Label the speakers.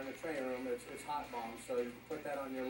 Speaker 1: in the training room, it's, it's hot bomb. so you put that on your